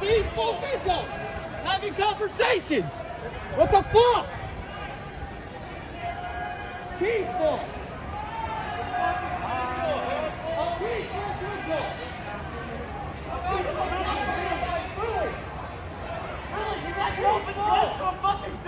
Peaceful vigil! Having conversations! What the fuck? Peaceful! Really, you got to open the door to a fucking